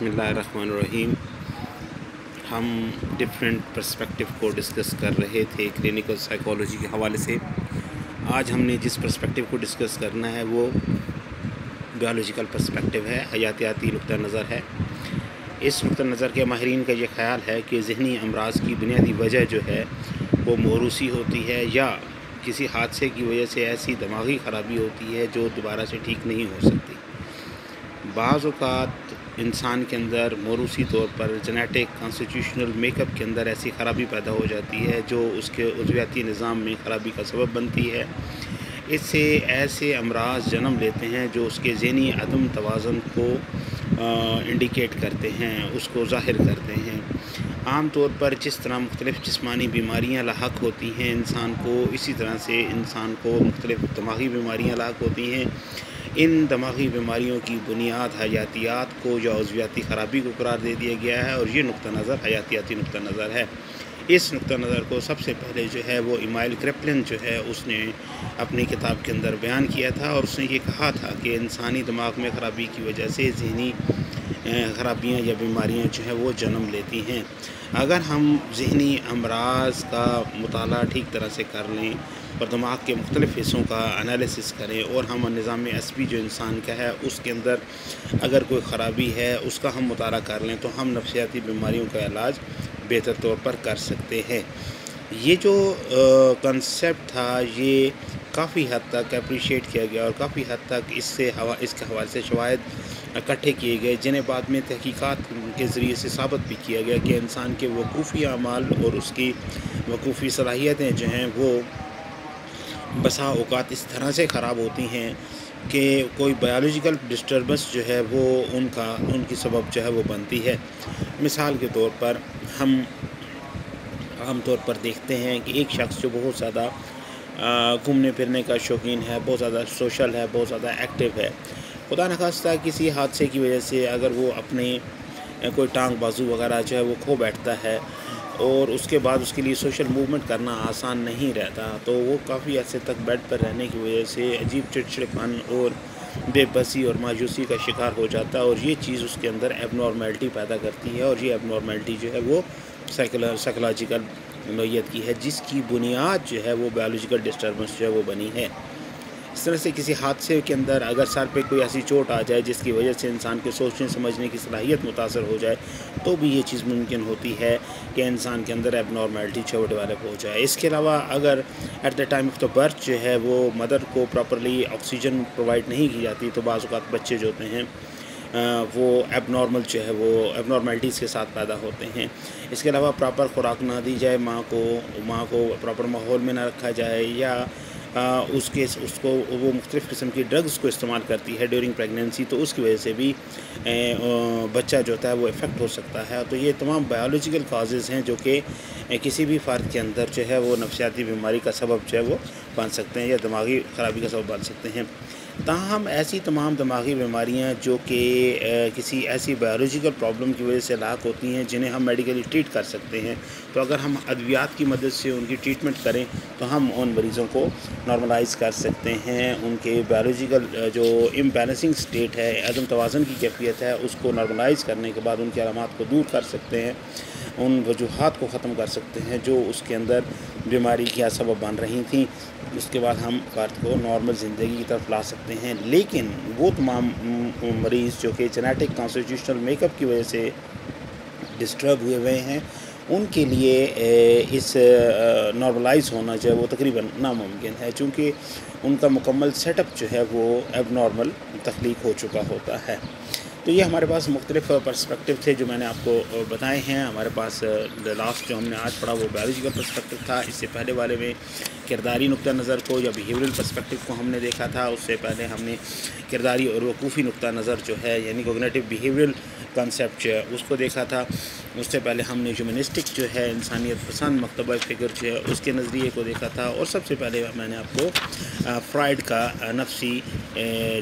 बसमीम हम different perspective को डिस्कस कर रहे थे क्लिनिकल साइकोलॉजी के हवाले से। आज हमने जिस पर्सपेक्टिव को डिस्कस करना है, वो बायोलॉजिकल पर्सपेक्टिव है, हयातियाती नुक़ नज़र है। इस नुक़ नज़र के माहरीन का ये ख्याल है कि जहनी अमराज की बुनियादी वजह जो है, वो मोरूसी होती है या किसी हादसे की वजह से ऐसी दिमागी ख़राबी होती है जो दोबारा से ठीक नहीं हो सकती। बाज़ात इंसान के अंदर मरूसी तौर पर जेनेटिक कॉन्स्टिट्यूशनल मेकअप के अंदर ऐसी ख़राबी पैदा हो जाती है, जो उसके उजवियाती निज़ाम में ख़राबी का सबब बनती है। इससे ऐसे अमराज जन्म लेते हैं, जो उसके जहनी अदम तोज़न को इंडिकेट करते हैं, उसको ज़ाहिर करते हैं। आम तौर पर जिस तरह मुख्तलिफ़ जिसमानी बीमारियाँ लाक होती हैं, इंसान को इसी तरह से इंसान को मुख्तलिफ़ दिमागी बीमारियाँ लाक होती हैं। इन दमागी बीमारियों की बुनियाद हयातियात को या उजवियाती ख़राबी को करार दे दिया गया है और ये नुक़ नज़र हयातियाती नुक़ नज़र है। इस नुक़ नज़र को सबसे पहले जो है वो इमाइल क्रेपलिन जो है उसने अपनी किताब के अंदर बयान किया था और उसने ये कहा था कि इंसानी दिमाग में ख़राबी की वजह से जहनी ख़राबियाँ या बीमारियाँ जो हैं वो जन्म लेती हैं। अगर हम जहनी अमराज का मताल ठीक तरह से कर लें, और दिमाग के मुख्तलिफ़ हिस्सों का अनालिसिस करें, और हम निज़ाम पी जो इंसान का है, उसके अंदर अगर कोई ख़राबी है, उसका हम मुतारा कर लें तो हम नफसियाती बीमारियों का इलाज बेहतर तौर पर कर सकते हैं। ये जो कंसेप्ट था, ये काफ़ी हद तक अप्रिशिएट किया गया और काफ़ी हद तक इससे हवा, इसके हवाले से शवाद इकट्ठे किए गए, जिन्हें बाद में तहकीक़ात के ज़रिए से साबित भी किया गया कि इंसान के वकूफ़ी अमाल और उसकी वकूफ़ी सलाहियतें जो हैं वो बसा अवकात इस तरह से ख़राब होती हैं कि कोई बायोलॉजिकल डिस्टर्बेंस जो है वो उनका, उनकी सबब जो है वो बनती है। मिसाल के तौर पर हम आम तौर पर देखते हैं कि एक शख्स जो बहुत ज़्यादा घूमने फिरने का शौकीन है, बहुत ज़्यादा सोशल है, बहुत ज़्यादा एक्टिव है। खुदा नखास्ता किसी हादसे की वजह से अगर वो अपने कोई टांग बाजू वगैरह जो है वो खो बैठता है और उसके बाद उसके लिए सोशल मूवमेंट करना आसान नहीं रहता तो वो काफ़ी अर्से तक बेड पर रहने की वजह से अजीब चिड़चिड़पन और बेबसी और मायूसी का शिकार हो जाता है और ये चीज़ उसके अंदर एबनॉर्मेलिटी पैदा करती है और ये एबनॉर्मेलिटी जो है वो साइकोलॉजिकल नोयत की है, जिसकी बुनियाद जो है वो बायोलॉजिकल डिस्टर्बेंस जो है वो बनी है। इस तरह से किसी हादसे के अंदर अगर सर पे कोई ऐसी चोट आ जाए, जिसकी वजह से इंसान के सोचने, समझने की सलाहियत मुतासर हो जाए तो भी ये चीज़ मुमकिन होती है कि इंसान के अंदर एबनॉर्मेलिटी जो डेवलप हो जाए। इसके अलावा अगर at the time of the birth जो है वो मदर को प्रॉपरली ऑक्सीजन प्रोवाइड नहीं की जाती तो बाज़ात बच्चे जो होते हैं वो एबनॉर्मल जो है वो एबनॉर्मेलिटीज़ के साथ पैदा होते हैं। इसके अलावा प्रॉपर खुराक ना दी जाए माँ को माँ को प्रॉपर माहौल में ना रखा जाए या आ, उसके उसको वो मुख्तलिफ़ किस्म की ड्रग्स को इस्तेमाल करती है ड्यूरिंग प्रेगनेंसी तो उसकी वजह से भी ए, बच्चा जो होता है वो इफ़ेक्ट हो सकता है। तो ये तमाम बायोलॉजिकल काजेज़ हैं जो कि किसी भी फ़र्द के अंदर जो है वो नफसियाती बीमारी का सबब जो है वो बन सकते हैं या दिमागी ख़राबी का सबब बन सकते हैं। ताहम ऐसी तमाम दिमागी बीमारियाँ जो कि किसी ऐसी बायोलॉजिकल प्रॉब्लम की वजह से लाक होती हैं, जिन्हें हम मेडिकली ट्रीट कर सकते हैं। तो अगर हम अद्वियात की मदद से उनकी ट्रीटमेंट करें तो हम उन मरीज़ों को नॉर्मलाइज कर सकते हैं। उनके बायोलॉजिकल जो इम्बेलेंसिंग स्टेट है अदम तोज़न की कैफियत है, उसको नॉर्मलाइज करने के बाद उनकी अलामत को दूर कर सकते हैं। उन वजूहत को ख़त्म कर सकते हैं जो उसके अंदर बीमारी की सबब बन रही थी। उसके बाद हम फ़र्द को नॉर्मल ज़िंदगी की तरफ़ ला सकते हैं। लेकिन वो तमाम मरीज़ जो कि जेनेटिक कॉन्स्टिट्यूशनल मेकअप की वजह से डिस्टर्ब हुए हुए हैं, उनके लिए इस नॉर्मलाइज होना जो है वो तकरीबन नामुमकिन है, चूँकि उनका मुकम्मल सेटअप जो है वो एबनॉर्मल तख्लीक हो चुका होता है। तो ये हमारे पास मुख्तलिफ़ पर्सपेक्टिव थे जो मैंने आपको बताए हैं। हमारे पास लास्ट जो हमने आज पढ़ा वो बायोलॉजिकल पर्सपेक्टिव था। इससे पहले वाले में किरदारी नुक़ नज़र को या बिहेवियरल पर्सपेक्टिव को हमने देखा था। उससे पहले हमने किरदारी और वकूफ़ी नुक़ नज़र जो है, यानी कोगनेटिव बिहेवियरल कॉन्सेप्ट जो है, उसको देखा था। उससे पहले हमने ह्यूमनिस्टिक जो है, इंसानियत पसंद मकतबा फ़िक्र जो है, उसके नज़रिए को देखा था। और सबसे पहले मैंने आपको फ्राइड का नफसी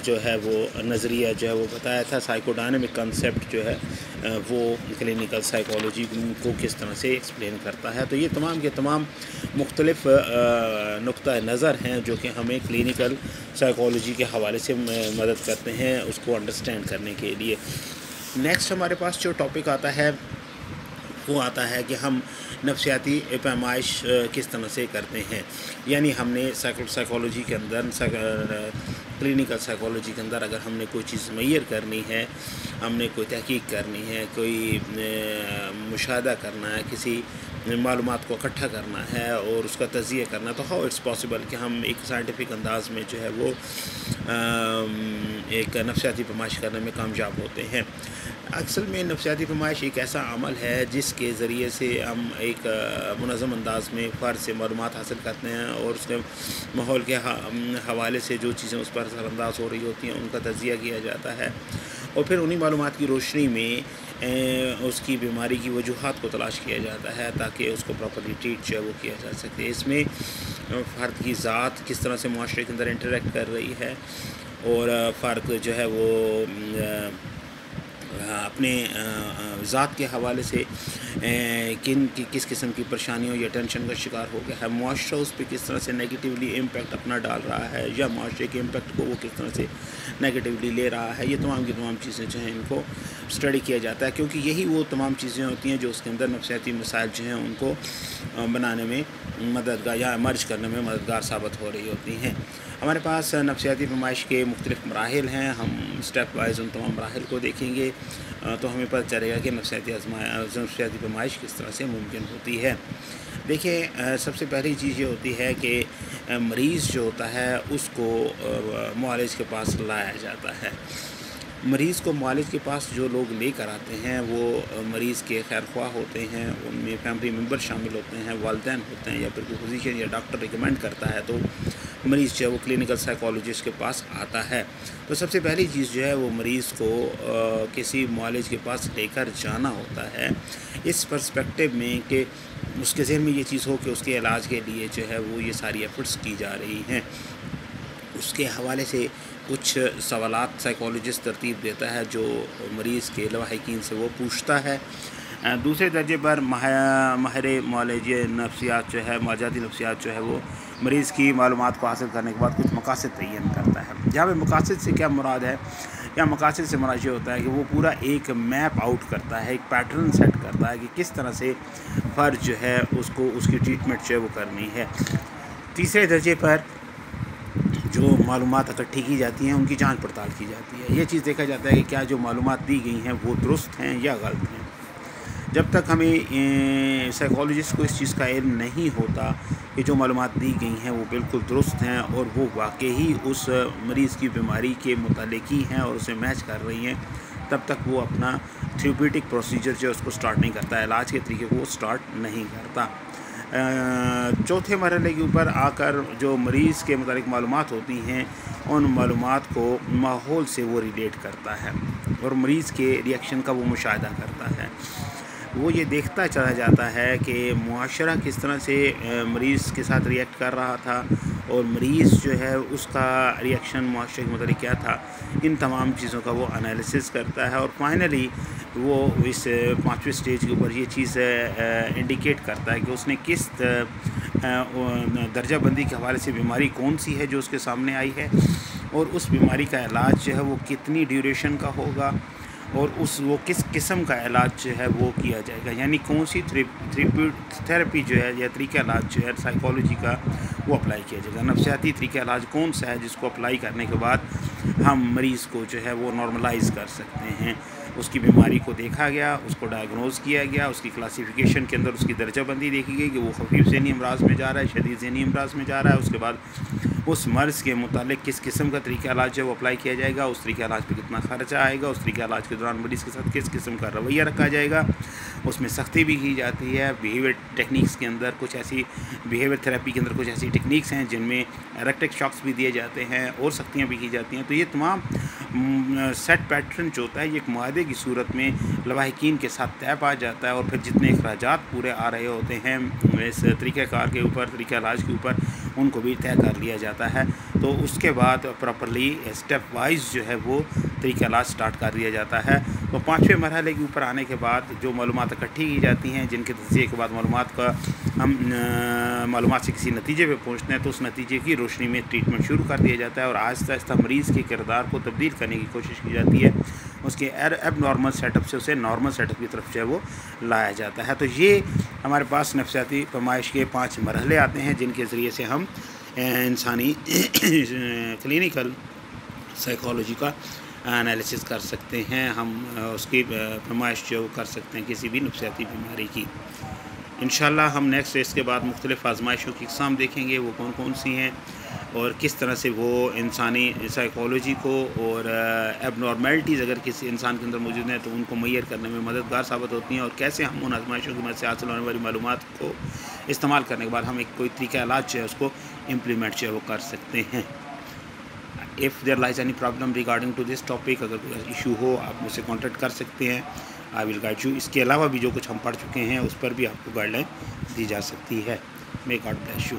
जो है वो नज़रिया जो है वो बताया था साइकोडायनमिक कंसेप्ट जो है वो क्लिनिकल साइकोलॉजी को किस तरह से एक्सप्लेन करता है। तो ये तमाम के तमाम मुख्तलिफ़ नुक़ नज़र हैं जो कि हमें क्लिनिकल साइकोलॉजी के हवाले से मदद करते हैं उसको अंडरस्टैंड करने के लिए। नेक्स्ट हमारे पास जो टॉपिक आता है, वो आता है कि हम नफसियाती पैमाइश किस तरह से करते हैं। यानी हमने साइकोलॉजी के अंदर क्लिनिकल साइकोलॉजी के अंदर अगर हमने कोई चीज़ मैयर करनी है, हमने कोई तहकीक करनी है, कोई मुशाह करना है, किसी मालूम को इकट्ठा करना है और उसका तजिए करना तो हाउ इट्स पॉसिबल कि हम एक साइंटिफिक अंदाज में जो है वो एक नफसियाती पमाइश करने में कामयाब होते हैं। अक्सर में नफसियाती पमाइश एक ऐसा अमल है जिसके ज़रिए से हम एक मनज़म अंदाज में फ़र्ज़ से मालूम हासिल करते हैं और उसके माहौल के हवाले से जो चीज़ें उस पर असरअंदाज हो रही होती हैं, उनका तजिया किया जाता है। और फिर उन्हीं मालूम की रोशनी में उसकी बीमारी की वजूहत को तलाश किया जाता है ताकि उसको प्रॉपरली ट्रीट जो है वो किया जा सके। इसमें फ़र्द की ज़ात किस तरह से माशरे के अंदर इंटरेक्ट कर रही है और फ़र्द जो है वो अपने ज़ात के हवाले से किन, की, किस किस्म की परेशानियों या टेंशन का शिकार हो गया है माशरा उस पर किस तरह से नेगेटिवली इम्पेक्ट अपना डाल रहा है, या माशरे के इम्पेक्ट को वो किस तरह से नेगेटिवली ले रहा है, ये तमाम की तमाम चीज़ें जो हैं इनको स्टडी किया जाता है, क्योंकि यही वो तमाम चीज़ें होती हैं जो उसके अंदर नफसियाती मसाइल जो हैं उनको बनाने में मददगार या मर्ज करने में मददगार साबित हो रही होती हैं। हमारे पास नफसियाती नुमाइश के मुख्तलिफ़ मराहल हैं, हम स्टेप वाइज उन तमाम मराहल को देखेंगे। तो हमें पता चलेगा कि नफसियाती नफसियाती नुमाइश किस तरह से मुमकिन होती है। देखिए सबसे पहली चीज़ ये होती है कि मरीज़ जो होता है, उसको मालज के पास लाया जाता है। मरीज़ को मालिक के पास जो लोग लेकर आते हैं वो मरीज़ के खैर ख्वाह होते हैं उनमें फैमिली मेंबर शामिल होते हैं वालदेन होते हैं या फिर कोई फिजिशियन या डॉक्टर रिकमेंड करता है तो मरीज़ जो है वो क्लिनिकल साइकोलॉजिस्ट के पास आता है। तो सबसे पहली चीज़ जो है वो मरीज़ को आ, किसी मालिज के पास लेकर जाना होता है। इस परस्पेक्टिव में कि उसके जहन में ये चीज़ हो कि उसके इलाज के लिए जो है वो ये सारी एफर्ट्स की जा रही हैं। उसके हवाले से कुछ सवाल साइकोलॉजिस्ट तरतीब देता है जो मरीज़ के लवाकिन से वो पूछता है। दूसरे दर्जे पर माहिर मौलज नफ्सियात जो है मौजाती नफ्सियात जो है वो मरीज़ की मालूम को हासिल करने के बाद कुछ मकासद तयन करता है। जहाँ पर मकासद से क्या मुराद है? या मकासद से मुराद ये होता है कि वो पूरा एक मैप आउट करता है, एक पैटर्न सेट करता है कि किस तरह से फ़र्ज़ जो है उसको, उसकी ट्रीटमेंट जो है वो करनी है। तीसरे दर्जे पर जो मालूम इकट्ठी की जाती हैं, उनकी जाँच पड़ताल की जाती है। ये चीज़ देखा जाता है कि क्या जो मालूम दी गई हैं, वो दुरुस्त हैं या गलत हैं। जब तक हमें साइकोलॉजिस्ट को इस चीज़ का इल्म नहीं होता कि जो मालूम दी गई हैं, वो बिल्कुल दुरुस्त हैं और वो वाकई ही उस मरीज़ की बीमारी के मतलब ही हैं और उसे मैच कर रही हैं, तब तक वो अपना थ्योपेटिक प्रोसीजर जो है, उसको स्टार्ट नहीं करता। इलाज के तरीके को स्टार्ट नहीं करता। चौथे मरहले के ऊपर आकर जो मरीज़ के मतलब मालूम होती हैं, उन मालूम को माहौल से वो रिलेट करता है और मरीज़ के रिएक्शन का वो मुशाह करता है। वो ये देखता चला जाता है कि मुआशरा किस तरह से मरीज़ के साथ रिएक्ट कर रहा था और मरीज़ जो है उसका रिएक्शन मुआशरे के मतलब क्या था। इन तमाम चीज़ों का वो एनालिसिस करता है और फाइनली वो इस पाँचवें स्टेज के ऊपर ये चीज़ इंडिकेट करता है कि उसने किस दर्जा बंदी के हवाले से बीमारी कौन सी है जो उसके सामने आई है और उस बीमारी का इलाज जो है वो कितनी ड्यूरेशन का होगा और उस, वो किस किस्म का इलाज जो है वो किया जाएगा। यानी कौन सी थेरेपी जो है या तरीका इलाज जो है साइकोलॉजी का वो अप्लाई किया जाएगा। नफसियाती तरीका इलाज कौन सा है जिसको अप्लाई करने के बाद हम मरीज़ को जो है वो नॉर्मलाइज कर सकते हैं। उसकी बीमारी को देखा गया, उसको डायग्नोज़ किया गया, उसकी क्लासिफिकेशन के अंदर उसकी दर्जाबंदी देखी गई कि वो खफीफ जहनी अमराज में जा रहा है, शदीद जहनी अमराज में जा रहा है। उसके बाद उस मर्ज़ के मुतालिक किस किस्म का तरीका इलाज है वो अप्लाई किया जाएगा, उस तरीके इलाज पर कितना खर्चा आएगा, उस तरीके इलाज के दौरान मरीज़ के साथ किस किस्म का रवैया रखा जाएगा, उसमें सख्ती भी की जाती है बिहेवियर टेक्निक्स के अंदर कुछ ऐसी बिहेवियर थेरेपी के अंदर कुछ ऐसी टेक्निक्स हैं जिनमें इलेक्ट्रिक शॉक्स भी दिए जाते हैं और सख्तियाँ भी की जाती हैं। तो ये तमाम सेट पैटर्न जो होता है, ये एक माहे की सूरत में लवाकिन के साथ तय पा जाता है और फिर जितने अखराज पूरे आ रहे होते हैं, इस तरीक़ाकार के ऊपर, तरीक़ा इलाज के ऊपर उनको भी तय कर लिया जाता है। तो उसके बाद प्रॉपरली स्टेप वाइज जो है वो तरीका स्टार्ट कर दिया जाता है। तो पाँचवें मरहले के ऊपर आने के बाद जो मालूम इकट्ठी की जाती हैं, जिनके तजिए के बाद मालूम का हम मालूम से किसी नतीजे पर पहुँचते हैं तो उस नतीजे की रोशनी में ट्रीटमेंट शुरू कर दिया जाता है और आहिस्ता आहिस्ता मरीज़ के किरदार को तब्दील करने की कोशिश की जाती है। उसके एब नॉर्मल सेटअप से उसे नॉर्मल सेटअप की तरफ़ जो है वो लाया जाता है। तो ये हमारे पास नफसियाती पैमाइश के पाँच मरहले आते हैं, जिनके ज़रिए से हम इंसानी क्लिनिकल साइकोलॉजी का एनालिसिस कर सकते हैं। हम उसकी पैमाइश जो कर सकते हैं किसी भी नफसियाती बीमारी की। इन हम नेक्स्ट इसके बाद मुख्तलिफ़ आजमाइशों की इकसाम देखेंगे। वो कौन कौन सी हैं? और किस तरह से वो इंसानी साइकोलॉजी को और एबनॉर्मेलिटीज़ अगर किसी इंसान के अंदर मौजूद हैं तो उनको मैयर करने में मददगार साबित होती हैं और कैसे हम उन आजमाइशों की मदद से हासिल होने वाली मालूम को इस्तेमाल करने के बाद हम एक कोई तरीका इलाज जो है उसको इम्प्लीमेंट जो है वो कर सकते हैं। If there lies any problem regarding to this topic अगर कोई इशू हो, आप मुझसे कॉन्टेक्ट कर सकते हैं। आई विल गाइड यू इसके अलावा भी जो कुछ हम पढ़ चुके हैं, उस पर भी आपको गाइडलाइन दी जा सकती है। May God bless you